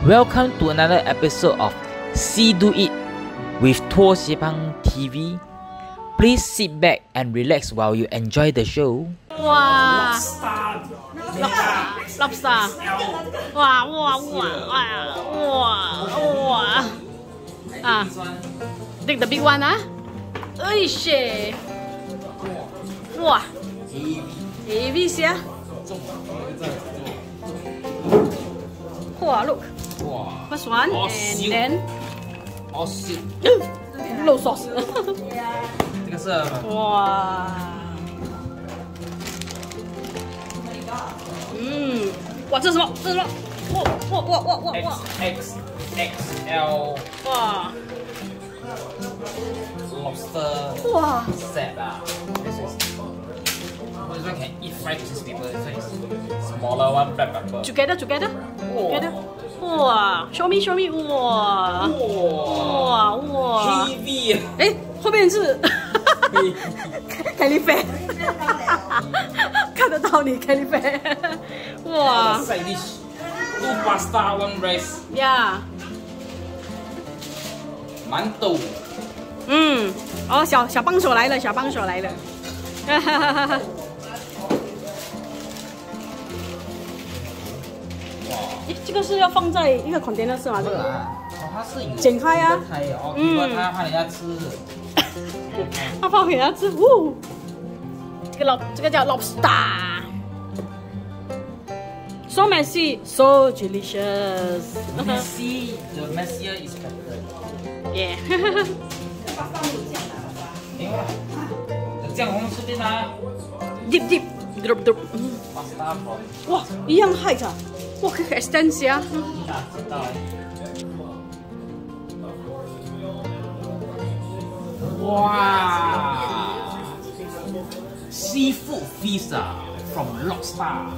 Welcome to another episode of See Do Eat with Tuo Xipang TV. Please sit back and relax while you enjoy the show. Wow. Lobster. Lobster. Wow, wow, wow, wow, wow. Ah. Take the big one, ah. Oi, shit. Wow. Heavy, yeah. Wow, look. 哇 first one 好 and 小 then 好小， no sauce，这个是哇，嗯，哇，这是什么？这是什么？哇哇哇哇哇 X 哇！ X XL 哇 lobster 哇 set 啊。This is this one can eat fried cheese people. This one is smaller one black pepper. ，together together together， 哇，show me show me，哇哇哇啊哎，后面是 Kelly Fan，看得到你 Kelly Fan，哇 Side dish. Two pasta, one rice. 呀，馒头。嗯，哦，小小帮手来了，小帮手来了，哈哈哈哈这个是要放在一个 container 是吗？这个啊，哦，它是有剪开啊开哦，嗯因为它怕人家吃。他怕给他吃，呜，这个 lob 这个叫 lobster。So messy, so delicious. Messy, the messier is better。yeah. 没有啦，有酱红吃边啊 dip dip, drop drop.？Pasta from 哇，一样 height 啊！Poche. Wow! Seafood visa from Lobstar.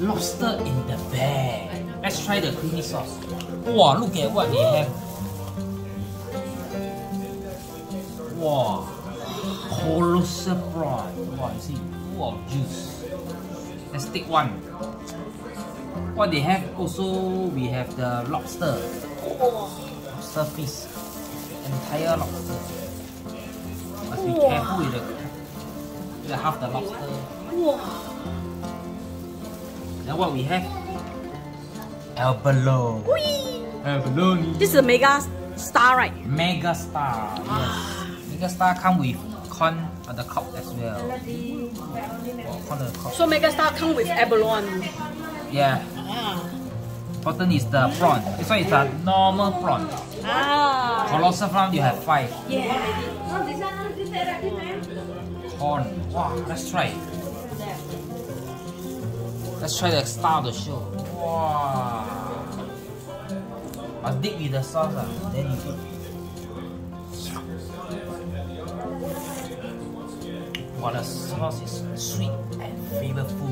Lobster in the bag. Let's try the creamy sauce. Wow, look at what they have. Wow. Colossal prawn. Wow, you see. Wow, juice. Let's take one. What they have also, we have the lobster. Lobster feast. Entire lobster. Must be careful with the, with the half the lobster. 哇，Then what we have? Abalone. Abalone. this is a mega star right? Mega Star. Yes. Mega Star come with corn on the cup as well. Oh, corn on the cup. So mega star come with abalone. Yeah. Ah. Important is the prawn. This one is the normal prawn. Ah. Colossal prawn you have five. Yeah. Corn. Wow, let's try. it. Let's try the star of the show. Wow. Must dip with the sauce, ah. then you eat. Wow, the sauce is sweet and flavorful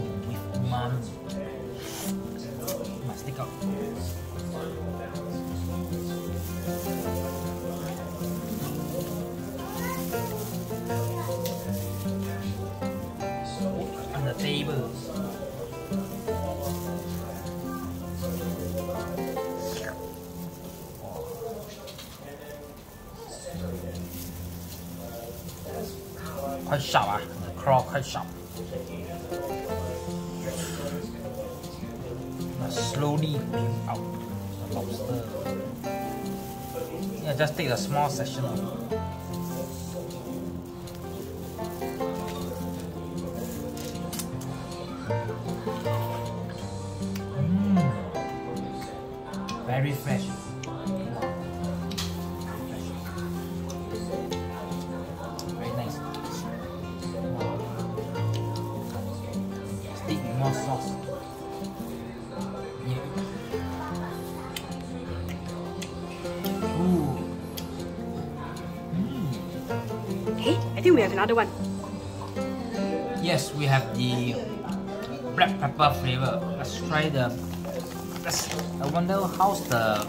Quite sharp, claw quite sharp. Slowly peel out the lobster. Yeah, just take a small section of it. Mmm. Very fresh. More sauce. Yeah. Ooh. Hey, I think we have another one. Yes, we have the black pepper flavor. Let's try the. Let's. I wonder how's the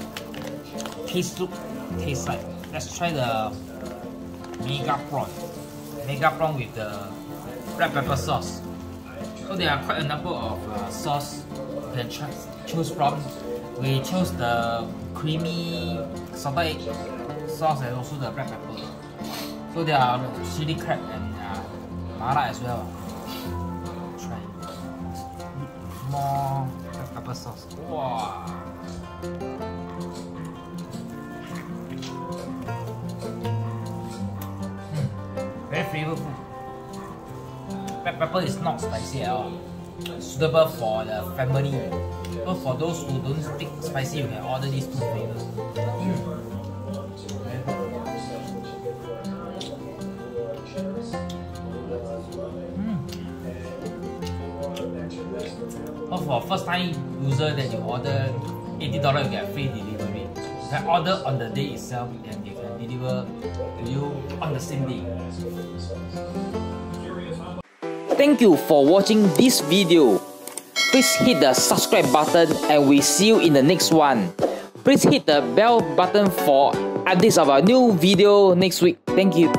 taste look taste like. Let's try the mega prawn. Mega prawn with the black pepper sauce. So there are quite a number of uh, sauce you can choose from. we chose the creamy salted egg sauce and also the black pepper. So there are chili crab and uh, mala as well. Try more black pepper sauce. Wow. Mm, very flavorful. Black pepper is not spicy at all. Suitable for the family. So for those who don't stick spicy, you can order these two flavors. Mm. Oh, for first time user that you order $80 you get free delivery. You can order on the day itself and they can deliver to you on the same day. Thank you for watching this video. Please hit the subscribe button and we see you in the next one. Please hit the bell button for updates of our new video next week. Thank you.